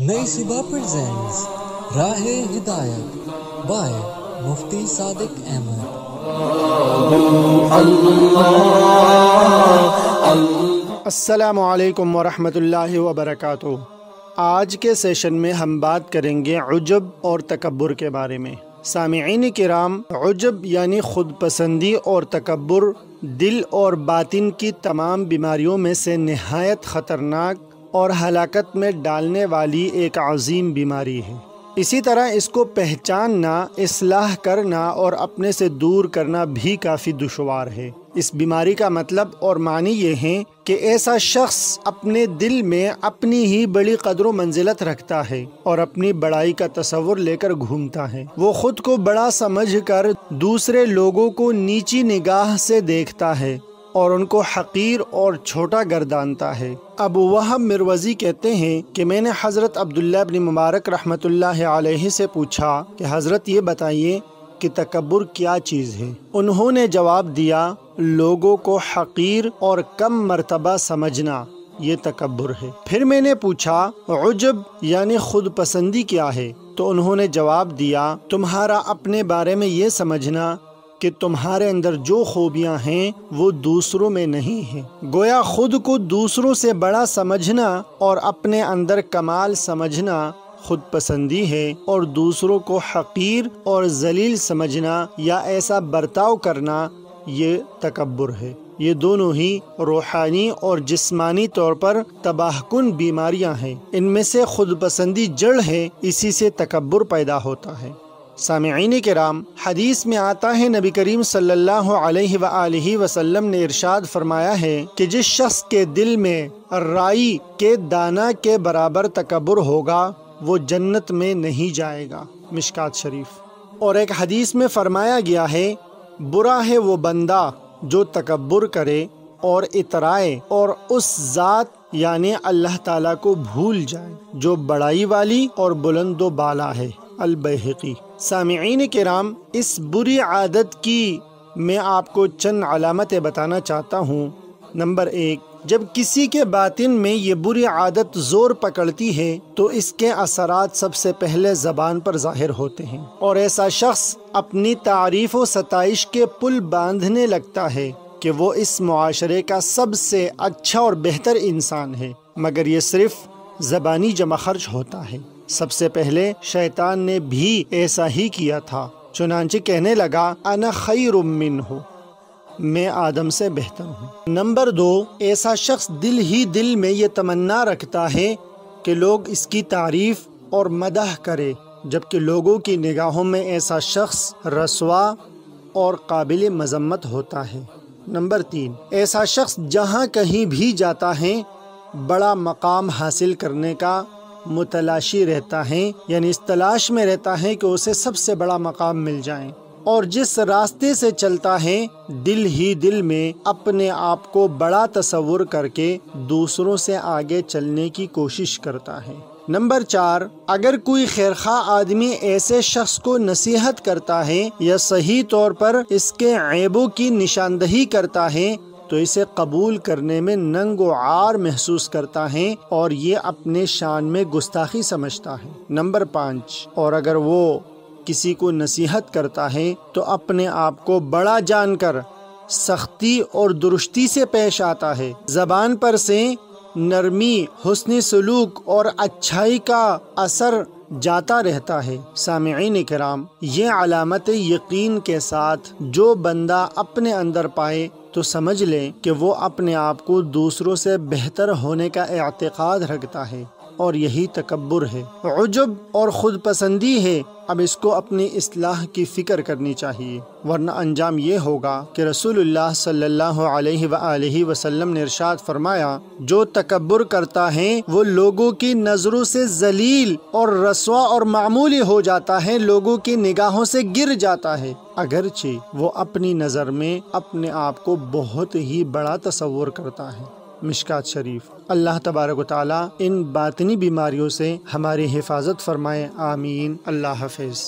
नई सुबह प्रेजेंट्स राह हिदायत बाय मुफ्ती सादिक अहमद। असलकम वरहमतुल्लाहि वबरकatuh आज के सेशन में हम बात करेंगे उजब और तकबर के बारे में। सामीन कराम, उजब यानी ख़ुद पसंदी और तकबर दिल और बातिन की तमाम बीमारियों में से नहायत ख़तरनाक और हलाकत में डालने वाली एक अजीम बीमारी है। इसी तरह इसको पहचानना, इसलाह करना और अपने से दूर करना भी काफ़ी दुशवार है। इस बीमारी का मतलब और मानी ये है कि ऐसा शख्स अपने दिल में अपनी ही बड़ी कदर मंजिलत रखता है और अपनी बड़ाई का तस्वुर लेकर घूमता है। वो खुद को बड़ा समझ कर दूसरे लोगों को नीची निगाह से देखता है। और उनको हकीर और छोटा गर्दानता है। अब वह मिरवजी कहते हैं कि मैंने हज़रत अब्दुल्ला बिन मुबारक रहमतुल्लाह अलैहि से पूछा कि हज़रत ये बताइए कि तकबर क्या चीज़ है? उन्होंने जवाब दिया, लोगों को हकीर और कम मर्तबा समझना, ये तकबर है। फिर मैंने पूछा, उजब यानी खुद पसंदी क्या है? तो उन्होंने जवाब दिया, तुम्हारा अपने बारे में ये समझना कि तुम्हारे अंदर जो खूबियाँ हैं, वो दूसरों में नहीं हैं। गोया खुद को दूसरों से बड़ा समझना और अपने अंदर कमाल समझना खुद पसंदी है और दूसरों को हकीर और जलील समझना या ऐसा बर्ताव करना, ये तकबर है। ये दोनों ही रूहानी और जिस्मानी तौर पर तबाहकुन बीमारियाँ हैं। इनमें से खुद पसंदी जड़ है, इसी से तकबर पैदा होता है। सामीन कराम, हदीस में आता है, नबी करीम सल्लल्लाहु अलैहि वसल्लम ने इरशाद फरमाया है कि जिस शख्स के दिल में राई के दाना के बराबर तकबर होगा, वो जन्नत में नहीं जाएगा। मिशकात शरीफ। और एक हदीस में फरमाया गया है, बुरा है वो बंदा जो तकबर करे और इतराए और उस ज़ात, यानी अल्लाह ताला को भूल जाए, जो बड़ाई वाली और बुलंदो बाला है। अलबहकी सामीन कराम इस बुरी आदत की मैं आपको चंद अलामतें बताना चाहता हूँ नंबर एक जब किसी के बातिन में ये बुरी आदत ज़ोर पकड़ती है तो इसके असरात सबसे पहले ज़बान पर ज़ाहिर होते हैं और ऐसा शख्स अपनी तारीफ़ व सताइश के पुल बांधने लगता है कि वो इस मुआशरे का सबसे अच्छा और बेहतर इंसान है मगर ये सिर्फ़ ज़बानी जमा खर्च होता है सबसे पहले शैतान ने भी ऐसा ही किया था। चुनाचे कहने लगा, अना खैरुमिन हो मैं आदम से बेहतर हूँ। नंबर दो, ऐसा शख्स दिल ही दिल में ये तमन्ना रखता है कि लोग इसकी तारीफ़ और मदह करे, जबकि लोगों की निगाहों में ऐसा शख्स रसवा और काबिल मजम्मत होता है। नंबर तीन, ऐसा शख्स जहाँ कहीं भी जाता है, बड़ा मकाम हासिल करने का मुतलाशी रहता है, यानी इस तलाश में रहता है कि उसे सबसे बड़ा मकाम मिल जाए। और जिस रास्ते से चलता है, दिल ही दिल में अपने आप को बड़ा तस्वुर करके दूसरों से आगे चलने की कोशिश करता है। नंबर चार, अगर कोई खैरखा आदमी ऐसे शख्स को नसीहत करता है या सही तौर पर इसके ऐबों की निशानदही करता है तो इसे कबूल करने में नंग आर महसूस करता है और ये अपने शान में गुस्ताखी समझता है। नंबर पाँच, और अगर वो किसी को नसीहत करता है तो अपने आप को बड़ा जानकर सख्ती और दुरुस्ती से पेश आता है। जबान पर से नरमी, हुस्न सलूक और अच्छाई का असर जाता रहता है। सामीन कराम ये अलामत यकीन के साथ जो बंदा अपने अंदर पाए तो समझ लें कि वो अपने आप को दूसरों से बेहतर होने का एतक़ाद रखता है। और यही तकबर है। उजब और ख़ुद पसंदी है। अब इसको अपनी असलाह की फ़िक्र करनी चाहिए। वरना अंजाम ये होगा कि रसूलुल्लाह सल्लल्लाहु अलैहि वसल्लम ने इरशाद फरमाया, जो तकबर करता है, वो लोगों की नज़रों से जलील और रसवा और मामूली हो जाता है। लोगों की निगाहों से गिर जाता है। अगरचे वो अपनी नज़र में अपने आप को बहुत ही बड़ा तस्वर करता है। मिशकात शरीफ। अल्लाह तबारक ताली इन बातनी बीमारियों से हमारी हिफाजत फरमाए, आमीन। अल्लाह हाफिज़।